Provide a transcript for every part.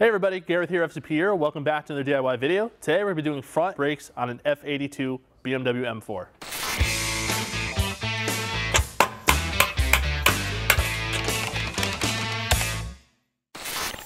Hey everybody, Gareth here, FCP here. Welcome back to another DIY video. Today we're to be doing front brakes on an F82 BMW M4.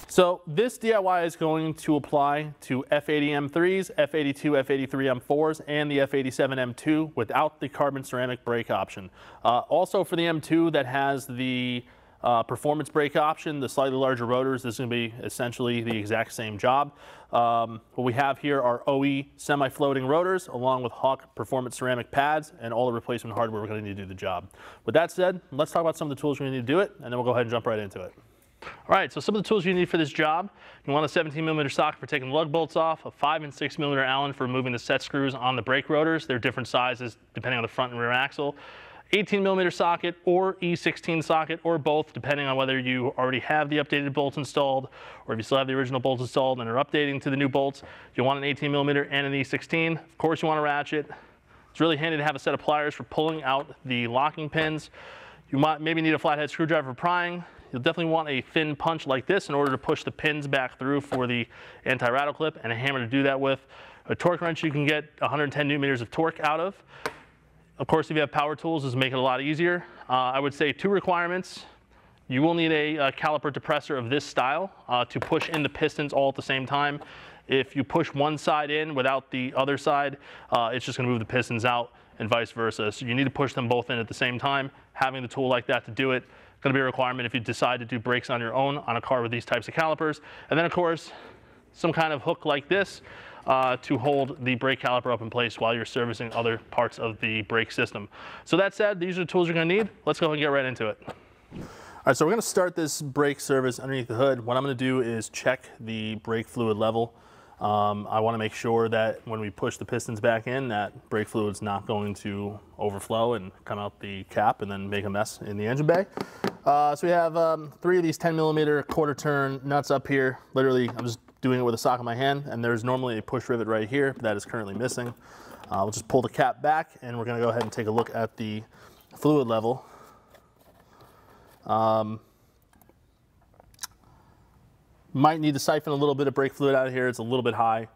So this DIY is going to apply to F80 M3s, F82, F83 M4s, and the F87 M2 without the carbon ceramic brake option. Uh, also for the M2 that has the uh, performance brake option, the slightly larger rotors, this is going to be essentially the exact same job. Um, what we have here are OE semi-floating rotors along with Hawk performance ceramic pads and all the replacement hardware we're going to need to do the job. With that said, let's talk about some of the tools to need to do it, and then we'll go ahead and jump right into it. All right, so some of the tools you need for this job, you want a 17 millimeter socket for taking lug bolts off, a five and six millimeter Allen for removing the set screws on the brake rotors. They're different sizes depending on the front and rear axle. 18 millimeter socket or E16 socket or both depending on whether you already have the updated bolts installed or if you still have the original bolts installed and are updating to the new bolts. If you want an 18 millimeter and an E16. Of course you want a ratchet. It's really handy to have a set of pliers for pulling out the locking pins. You might maybe need a flathead screwdriver for prying. You'll definitely want a thin punch like this in order to push the pins back through for the anti-rattle clip and a hammer to do that with. A torque wrench you can get 110 newton meters of torque out of. Of course, if you have power tools, this will make it a lot easier. Uh, I would say two requirements. You will need a, a caliper depressor of this style uh, to push in the pistons all at the same time. If you push one side in without the other side, uh, it's just gonna move the pistons out and vice versa. So you need to push them both in at the same time. Having the tool like that to do it going to be a requirement if you decide to do brakes on your own on a car with these types of calipers. And then of course, some kind of hook like this uh, to hold the brake caliper up in place while you're servicing other parts of the brake system. So that said, these are the tools you're going to need. Let's go and get right into it. All right, so we're going to start this brake service underneath the hood. What I'm going to do is check the brake fluid level. Um, I want to make sure that when we push the pistons back in, that brake fluid's not going to overflow and come out the cap and then make a mess in the engine bay. Uh, so we have um, three of these 10 millimeter quarter turn nuts up here. Literally, I'm just doing it with a sock in my hand, and there's normally a push rivet right here, but that is currently missing. Uh, we'll just pull the cap back, and we're going to go ahead and take a look at the fluid level. Um, might need to siphon a little bit of brake fluid out of here. It's a little bit high.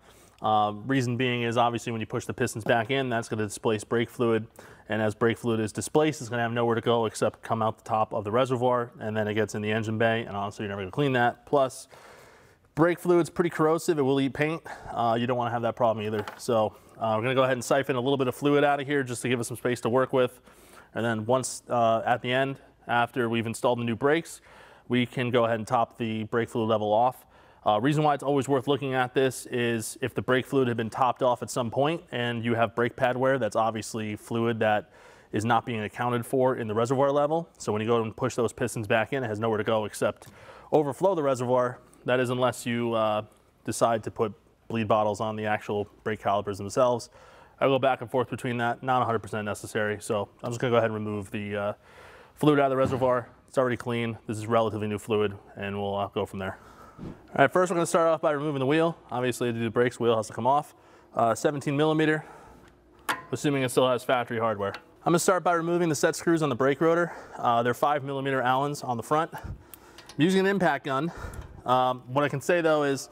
Um, reason being is obviously when you push the pistons back in, that's going to displace brake fluid. And as brake fluid is displaced, it's going to have nowhere to go except come out the top of the reservoir. And then it gets in the engine bay. And honestly, you're never going to clean that. Plus, brake fluid's pretty corrosive. It will eat paint. Uh, you don't want to have that problem either. So uh, we're going to go ahead and siphon a little bit of fluid out of here just to give us some space to work with. And then once uh, at the end, after we've installed the new brakes, we can go ahead and top the brake fluid level off. Uh, reason why it's always worth looking at this is if the brake fluid had been topped off at some point and you have brake pad wear, that's obviously fluid that is not being accounted for in the reservoir level. So when you go and push those pistons back in, it has nowhere to go except overflow the reservoir. That is unless you uh, decide to put bleed bottles on the actual brake calipers themselves. I go back and forth between that, not 100% necessary. So I'm just gonna go ahead and remove the uh, fluid out of the reservoir. It's already clean. This is relatively new fluid and we'll uh, go from there. All right, first we're gonna start off by removing the wheel. Obviously to do the brakes, wheel has to come off. Uh, 17 millimeter, assuming it still has factory hardware. I'm gonna start by removing the set screws on the brake rotor. Uh, they're five millimeter Allens on the front. I'm using an impact gun. Um, what I can say though is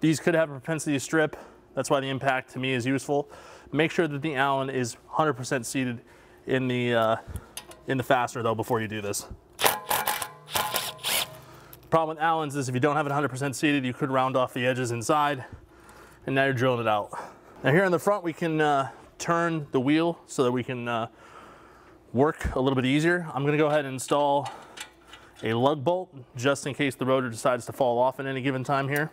these could have a propensity to strip. That's why the impact to me is useful. Make sure that the Allen is 100% seated in the, uh, in the fastener though before you do this. Problem with Allens is if you don't have it 100% seated, you could round off the edges inside, and now you're drilling it out. Now here in the front, we can uh, turn the wheel so that we can uh, work a little bit easier. I'm gonna go ahead and install a lug bolt just in case the rotor decides to fall off at any given time here.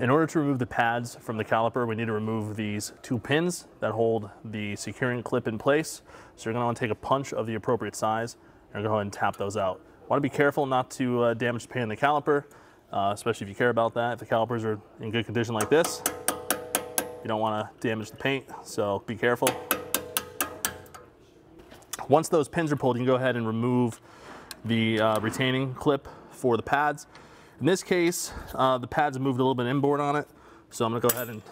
In order to remove the pads from the caliper, we need to remove these two pins that hold the securing clip in place. So you're gonna wanna take a punch of the appropriate size and go ahead and tap those out. Want to be careful not to uh, damage the paint in the caliper, uh, especially if you care about that. If the calipers are in good condition like this, you don't want to damage the paint, so be careful. Once those pins are pulled, you can go ahead and remove the uh, retaining clip for the pads. In this case, uh, the pads moved a little bit inboard on it, so I'm gonna go ahead and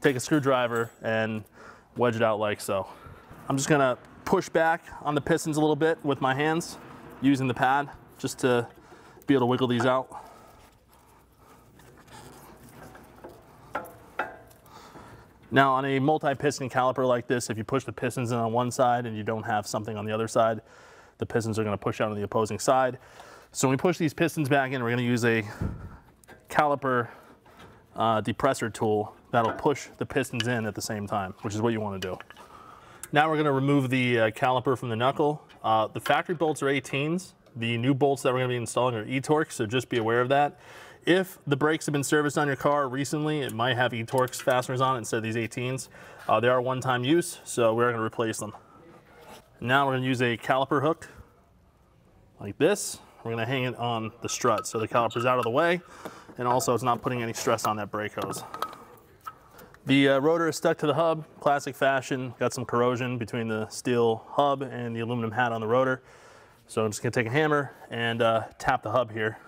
take a screwdriver and wedge it out like so. I'm just gonna push back on the pistons a little bit with my hands using the pad just to be able to wiggle these out. Now on a multi-piston caliper like this, if you push the pistons in on one side and you don't have something on the other side, the pistons are gonna push out on the opposing side. So when we push these pistons back in, we're gonna use a caliper uh, depressor tool that'll push the pistons in at the same time, which is what you wanna do. Now we're gonna remove the uh, caliper from the knuckle. Uh, the factory bolts are 18s. The new bolts that we're gonna be installing are e-Torx, so just be aware of that. If the brakes have been serviced on your car recently, it might have e-Torx fasteners on it instead of these 18s. Uh, they are one-time use, so we're gonna replace them. Now we're gonna use a caliper hook like this. We're gonna hang it on the strut so the caliper's out of the way, and also it's not putting any stress on that brake hose. The uh, rotor is stuck to the hub, classic fashion, got some corrosion between the steel hub and the aluminum hat on the rotor. So I'm just gonna take a hammer and uh, tap the hub here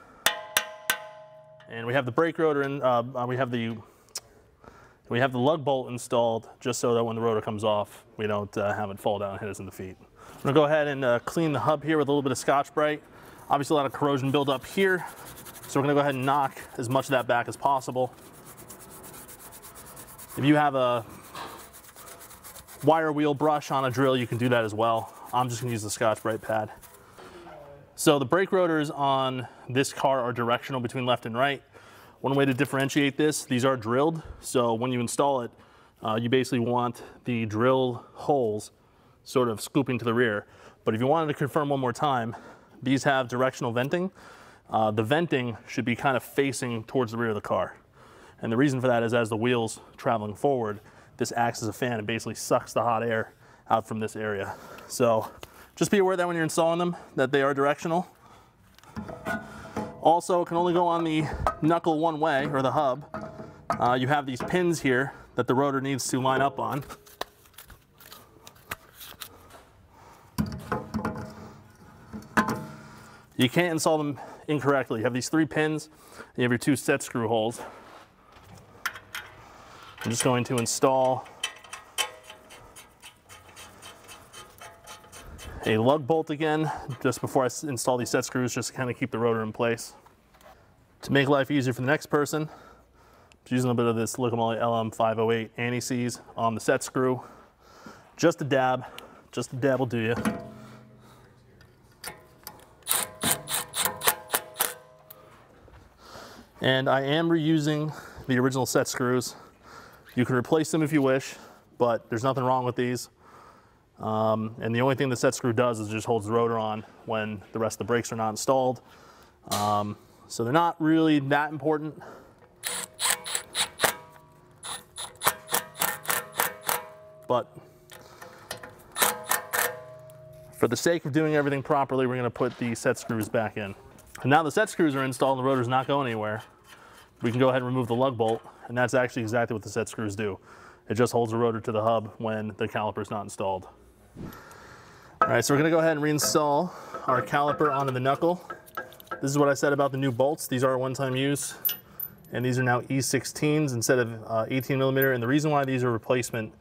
and we have the brake rotor and uh, uh, we have the we have the lug bolt installed just so that when the rotor comes off, we don't uh, have it fall down and hit us in the feet. I'm gonna go ahead and uh, clean the hub here with a little bit of Scotch-Brite. Obviously a lot of corrosion buildup here. So we're gonna go ahead and knock as much of that back as possible. If you have a wire wheel brush on a drill, you can do that as well. I'm just gonna use the Scotch-Brite pad. So the brake rotors on this car are directional between left and right. One way to differentiate this, these are drilled. So when you install it, uh, you basically want the drill holes sort of scooping to the rear. But if you wanted to confirm one more time, these have directional venting. Uh, the venting should be kind of facing towards the rear of the car. And the reason for that is as the wheel's traveling forward, this acts as a fan and basically sucks the hot air out from this area. So just be aware that when you're installing them, that they are directional. Also, can only go on the knuckle one way, or the hub. Uh, you have these pins here that the rotor needs to line up on. You can't install them incorrectly. You have these three pins, you have your two set screw holes. I'm just going to install a lug bolt again, just before I install these set screws, just to kind of keep the rotor in place. To make life easier for the next person, I'm using a bit of this Liqui Moly LM508 anti-seize on the set screw. Just a dab, just a dab will do you. And I am reusing the original set screws. You can replace them if you wish, but there's nothing wrong with these. Um, and the only thing the set screw does is just holds the rotor on when the rest of the brakes are not installed. Um, so they're not really that important. But for the sake of doing everything properly, we're gonna put the set screws back in. And now the set screws are installed and the rotor's not going anywhere, we can go ahead and remove the lug bolt, and that's actually exactly what the set screws do. It just holds the rotor to the hub when the caliper is not installed. All right, so we're gonna go ahead and reinstall our caliper onto the knuckle. This is what I said about the new bolts. These are one-time use, and these are now E16s instead of uh, 18 millimeter. And the reason why these are replacement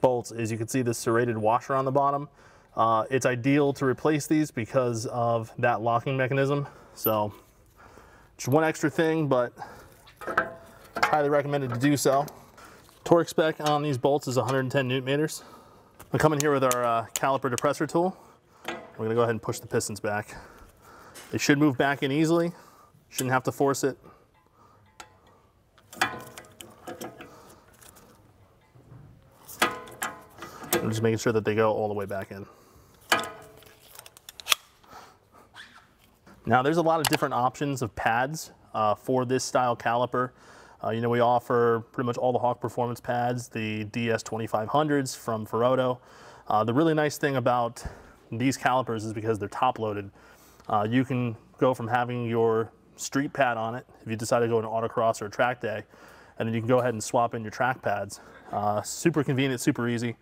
bolts is you can see the serrated washer on the bottom. Uh, it's ideal to replace these because of that locking mechanism. So just one extra thing, but highly recommended to do so. Torque spec on these bolts is 110 newton meters. I'm in here with our uh, caliper depressor tool. We're gonna go ahead and push the pistons back. They should move back in easily. Shouldn't have to force it. I'm just making sure that they go all the way back in. Now there's a lot of different options of pads uh, for this style caliper. Uh, you know, we offer pretty much all the Hawk Performance pads, the DS2500s from Ferodo. Uh, the really nice thing about these calipers is because they're top loaded. Uh, you can go from having your street pad on it, if you decide to go an autocross or a track day, and then you can go ahead and swap in your track pads. Uh, super convenient, super easy.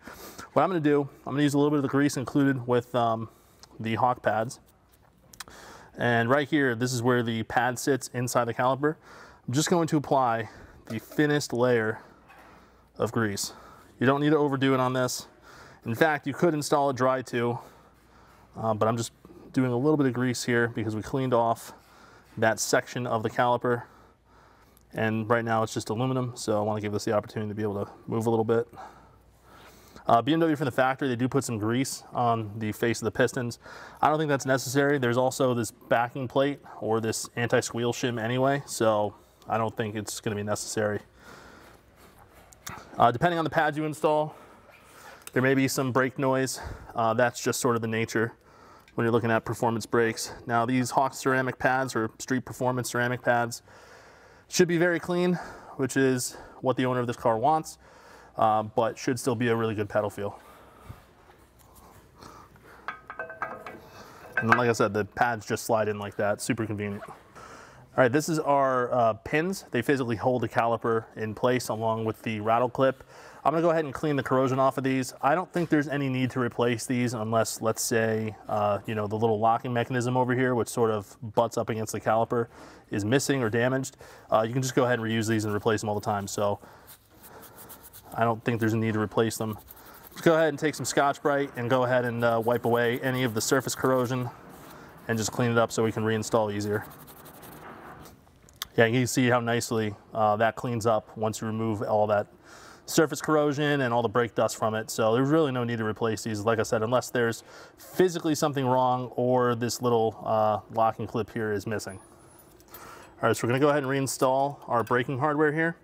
What I'm gonna do, I'm gonna use a little bit of the grease included with um, the Hawk pads. And right here, this is where the pad sits inside the caliper. I'm just going to apply the thinnest layer of grease. You don't need to overdo it on this. In fact, you could install it dry too, uh, but I'm just doing a little bit of grease here because we cleaned off that section of the caliper. And right now it's just aluminum, so I want to give this the opportunity to be able to move a little bit. Uh, BMW from the factory, they do put some grease on the face of the pistons. I don't think that's necessary. There's also this backing plate or this anti-squeal shim anyway, so I don't think it's going to be necessary. Uh, depending on the pads you install, there may be some brake noise. Uh, that's just sort of the nature when you're looking at performance brakes. Now these Hawk ceramic pads or street performance ceramic pads should be very clean, which is what the owner of this car wants, uh, but should still be a really good pedal feel. And then, like I said, the pads just slide in like that, super convenient. All right, this is our uh, pins. They physically hold the caliper in place along with the rattle clip. I'm gonna go ahead and clean the corrosion off of these. I don't think there's any need to replace these unless, let's say, uh, you know, the little locking mechanism over here, which sort of butts up against the caliper, is missing or damaged. Uh, you can just go ahead and reuse these and replace them all the time. So I don't think there's a need to replace them. Go ahead and take some Scotch-Brite and go ahead and uh, wipe away any of the surface corrosion and just clean it up so we can reinstall easier yeah, you can see how nicely uh, that cleans up once you remove all that surface corrosion and all the brake dust from it. So there's really no need to replace these, like I said, unless there's physically something wrong or this little uh, locking clip here is missing. All right, so we're gonna go ahead and reinstall our braking hardware here.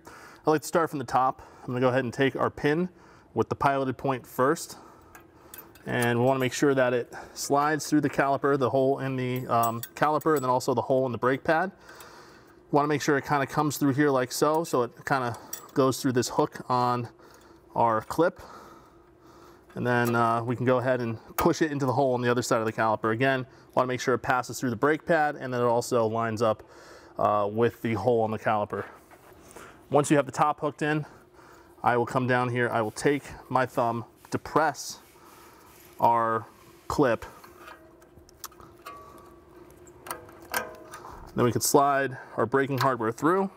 I like to start from the top. I'm gonna go ahead and take our pin with the piloted point first. And we wanna make sure that it slides through the caliper, the hole in the um, caliper, and then also the hole in the brake pad want to make sure it kind of comes through here like so, so it kind of goes through this hook on our clip. And then uh, we can go ahead and push it into the hole on the other side of the caliper. Again, want to make sure it passes through the brake pad and then it also lines up uh, with the hole on the caliper. Once you have the top hooked in, I will come down here, I will take my thumb, depress our clip Then we can slide our braking hardware through.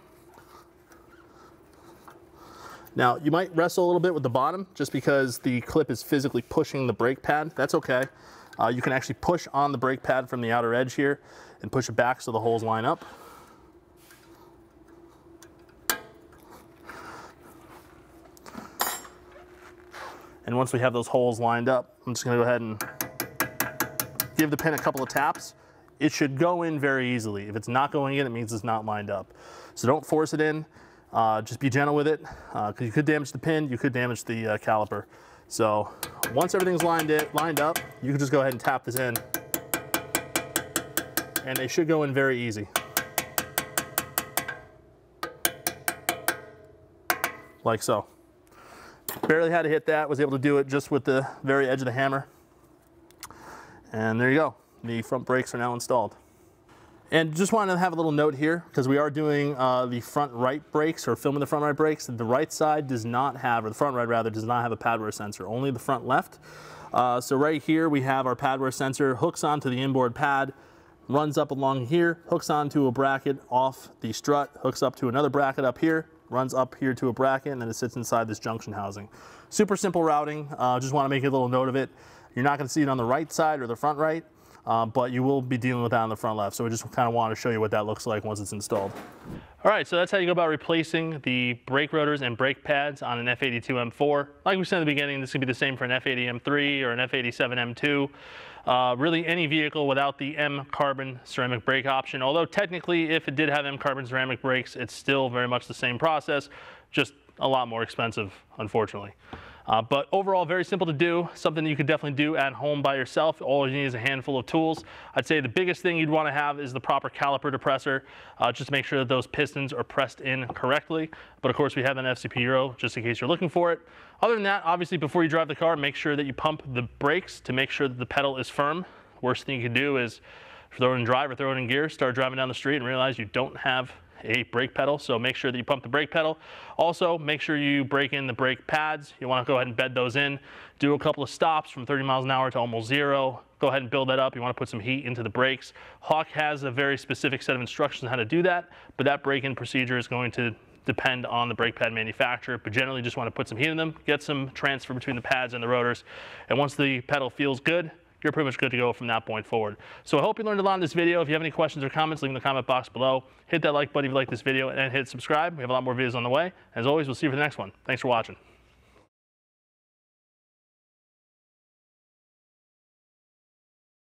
Now, you might wrestle a little bit with the bottom just because the clip is physically pushing the brake pad. That's okay. Uh, you can actually push on the brake pad from the outer edge here and push it back so the holes line up. And once we have those holes lined up, I'm just gonna go ahead and give the pin a couple of taps it should go in very easily. If it's not going in, it means it's not lined up. So don't force it in. Uh, just be gentle with it because uh, you could damage the pin, you could damage the uh, caliper. So once everything's lined, it, lined up, you can just go ahead and tap this in and they should go in very easy. Like so. Barely had to hit that, was able to do it just with the very edge of the hammer. And there you go the front brakes are now installed. And just wanted to have a little note here because we are doing uh, the front right brakes or filming the front right brakes. The right side does not have, or the front right rather, does not have a pad wear sensor, only the front left. Uh, so right here we have our pad wear sensor, hooks onto the inboard pad, runs up along here, hooks onto a bracket off the strut, hooks up to another bracket up here, runs up here to a bracket, and then it sits inside this junction housing. Super simple routing, uh, just want to make a little note of it. You're not going to see it on the right side or the front right uh, but you will be dealing with that on the front left. So we just kind of want to show you what that looks like once it's installed. All right, so that's how you go about replacing the brake rotors and brake pads on an F82 M4. Like we said in the beginning, this could be the same for an F80 M3 or an F87 M2. Uh, really any vehicle without the M carbon ceramic brake option. Although technically if it did have M carbon ceramic brakes, it's still very much the same process, just a lot more expensive, unfortunately. Uh, but overall, very simple to do, something you could definitely do at home by yourself. All you need is a handful of tools. I'd say the biggest thing you'd want to have is the proper caliper depressor, uh, just to make sure that those pistons are pressed in correctly. But of course, we have an FCP Euro just in case you're looking for it. Other than that, obviously, before you drive the car, make sure that you pump the brakes to make sure that the pedal is firm. Worst thing you can do is throw it in drive or throw it in gear, start driving down the street and realize you don't have a brake pedal, so make sure that you pump the brake pedal. Also, make sure you break in the brake pads. You want to go ahead and bed those in. Do a couple of stops from 30 miles an hour to almost zero. Go ahead and build that up. You want to put some heat into the brakes. Hawk has a very specific set of instructions on how to do that, but that break-in procedure is going to depend on the brake pad manufacturer, but generally just want to put some heat in them, get some transfer between the pads and the rotors, and once the pedal feels good, you're pretty much good to go from that point forward. So I hope you learned a lot in this video. If you have any questions or comments, leave them in the comment box below. Hit that like button if you like this video and hit subscribe. We have a lot more videos on the way. As always, we'll see you for the next one. Thanks for watching.